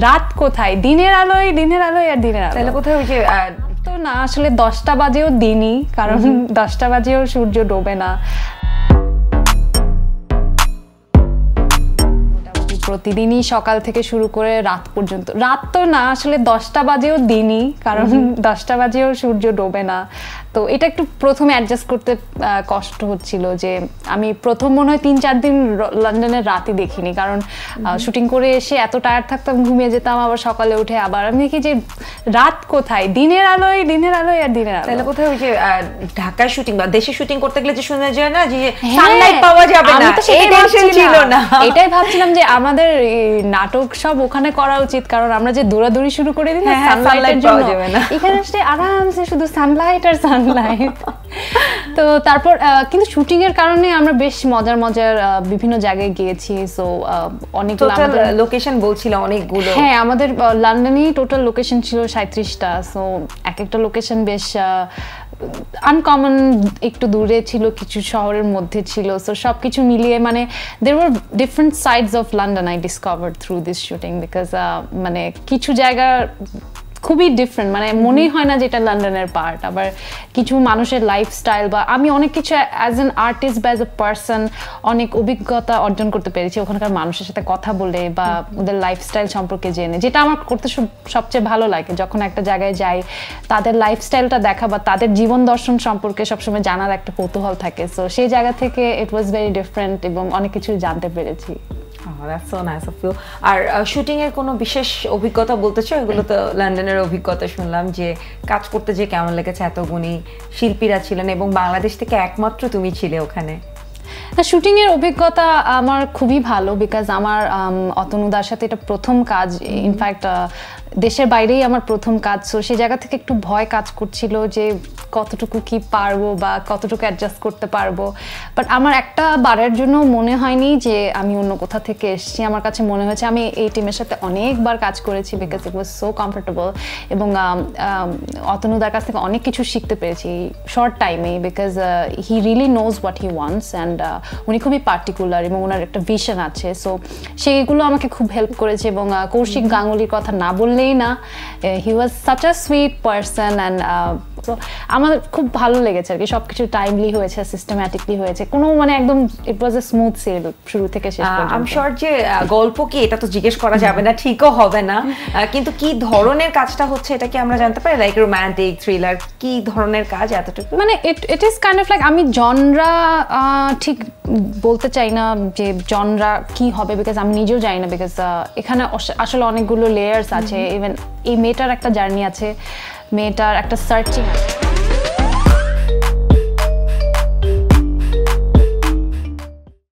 রাত কোথায়? দিনের আলোয় দিনের আলোয় আর দিনের আলো তাহলে কোথায় ওই যে তো না আসলে দশটা বাজেও দিনই কারণ দশটা বাজেও সূর্য ডোবে না। প্রতিদিনই সকাল থেকে শুরু করে রাত পর্যন্ত। রাত তো না আসলে দশটা বাজেও দিনই কারণ দশটা বাজেও সূর্য ডোবে না। তো এটা একটু প্রথমে অ্যাডজাস্ট করতে কষ্ট হচ্ছিল যে আমি প্রথম মনে হয় তিন চার দিন লন্ডনের রাতই দেখিনি। কারণ শুটিং করে এসে এত টায়ার্ড থাকতাম ঘুমিয়ে যেতাম আবার সকালে উঠে আবার। আমি দেখি যে রাত কোথায়? দিনের আলোয় দিনের আলোয় আর দিনের আলো তাহলে কোথায় ওই যে ঢাকায় শুটিং বা দেশে শুটিং করতে গেলে যে শোনা যায় না যে হ্যাঁ, সানলাইট পাওয়া যাবে না এই টেনশন ছিল না। এটাই ভাবছিলাম যে আমাদের নাটক সব ওখানে করা উচিত কারণ আমরা যে দৌড়াদৌড়ি শুরু করে দিই না হ্যাঁ, হ্যাঁ, সানলাইটের পাওয়া জন্য যাবে না। এখানে আসলে আরামসে শুধু সানলাইট আর সানলাইট তো তারপর কিন্তু শুটিং এর কারণে আমরা বেশ মজার মজার বিভিন্ন জায়গায় গিয়েছি। সো আমাদের লোকেশন বলছিল অনেকগুলো। হ্যাঁ আমাদের লন্ডনেই টোটাল লোকেশন ছিল সাঁত্রিশটা সো এক একটা লোকেশন বেশ আনকমন একটু দূরে ছিল কিছু শহরের মধ্যে ছিল। সো সব কিছু মিলিয়ে মানে there were different sides of London I discover through this shooting because মানে কিছু জায়গা খুবই ডিফারেন্ট মানে মনেই হয় না যে এটা লন্ডনের পার্ট আবার কিছু মানুষের লাইফস্টাইল বা আমি অনেক কিছু অ্যাজ অ্যান আর্টিস্ট বা অ্যাজ এ পার্সন অনেক অভিজ্ঞতা অর্জন করতে পেরেছি ওখানকার মানুষের সাথে কথা বলে বা ওদের লাইফস্টাইল সম্পর্কে জেনে যেটা আমার করতে সব- সবচেয়ে ভালো লাগে যখন একটা জায়গায় যাই তাদের লাইফস্টাইলটা দেখা বা তাদের জীবন দর্শন সম্পর্কে সবসময় জানার একটা কৌতূহল থাকে সো সেই জায়গা থেকে ইট ওয়াজ ভেরি ডিফারেন্ট এবং অনেক কিছু জানতে পেরেছি। Oh, আর শুটিং এর কোনো বিশেষ অভিজ্ঞতা বলতে চাও? এগুলো তো লন্ডনের অভিজ্ঞতা শুনলাম যে কাজ করতে যে কেমন লেগেছে এত গুণী শিল্পীরা ছিলেন এবং বাংলাদেশ থেকে একমাত্র তুমি ছিলে ওখানে। এর অভিজ্ঞতা আমার খুবই ভালো বিকজ আমার আম, অতনুদার সাথে এটা প্রথম কাজ ইনফ্যাক্ট দেশের বাইরেই আমার প্রথম কাজ। সো সেই জায়গা থেকে একটু ভয় কাজ করছিল যে কতটুকু কি পারব বা কতটুকু অ্যাডজাস্ট করতে পারব। বাট আমার একটা বারের জন্য মনে হয়নি যে আমি অন্য কোথা থেকে এসেছি। আমার কাছে মনে হয়েছে আমি এই টিমের সাথে অনেকবার কাজ করেছি because it was so comfortable এবং অতনুদার কাছ থেকে অনেক কিছু শিখতে পেরেছি শর্ট টাইমে because he really knows what he wants and উনি খুবই পার্টিকুলার এবং ওনার একটা ভিশন আছে। সো সেইগুলো আমাকে খুব হেল্প করেছে এবং কৌশিক গাঙ্গুলির কথা না বললেই না। He was such a sweet person and তো আমার খুব ভালো লেগেছে আর কি। সব কিছু টাইমলি হয়েছে সিস্টেম্যাটিকলি হয়েছে। কোনো মানে একদম ইট ওয়াজ এ স্মুথ সেল শুরু থেকে শেষ আম পর্যন্ত। শর যে গল্প কি এটা তো জিজ্ঞেস করা যাবে না ঠিকও হবে না। কিন্তু কি ধরনের কাজটা হচ্ছে এটা কি আমরা জানতে পারি? লাইক রোমান্টিক থ্রিলার কি ধরনের কাজ এতটুকু? মানে it it is kind of like আমি জনরা ঠিক বলতে চাই না যে জনরা কি হবে বিকজ আমি নিজেও জানি না বিকজ এখানে আসলে অনেকগুলো লেয়ার্স আছে। ইভেন এই মেয়েটার একটা জার্নি আছে। মেয়েটার একটা সার্চিং আছে